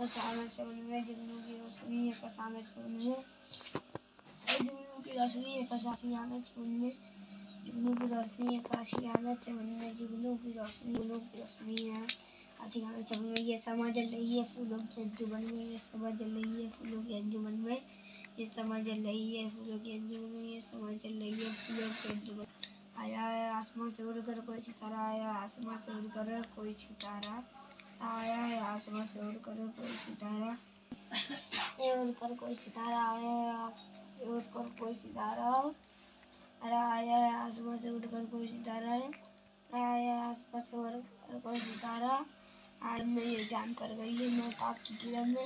में जुगनू की रोशनी है पसाना चवन में जुगनू की रोशनी है आना चवन में जुगनू की रोशनी है काशी आना चवन में जुगनू की रोशनी जुगनू की रोशनी है काशी आना चवन में ये समा जल रही है, फूलों की अंजुमन में ये समा जल रही है, फूलों की अंजुमन में ये समा जल रही है, फूलों की अंजुमन में ये समा जल रही है, फूलों की अंजुमन आया आसमान से उड़कर कोई सितारा, आया आसमान से उड़कर कोई सितारा। आया है आसमान से उड़कर कोई सितारा। ये उड़कर कोई सितारा आया है से उड़कर कोई सितारा। अरे आया है आसमान से उड़कर कोई सितारा है। आया आसमान से उड़कर कोई सितारा। आज में ये जान पड़ गई है महताब की किरण में।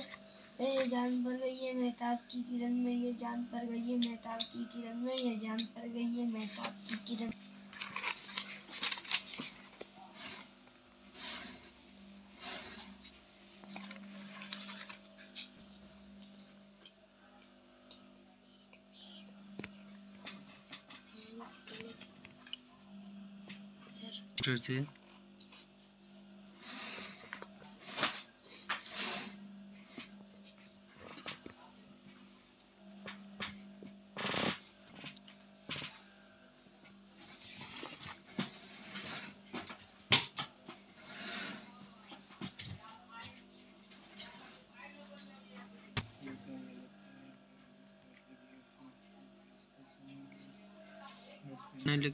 ये जान पड़ गई है महताब की किरण में, ये जान पड़ गई है महताब की किरण में, ये जान पड़ गई है महताब की किरण Jersey. Nelly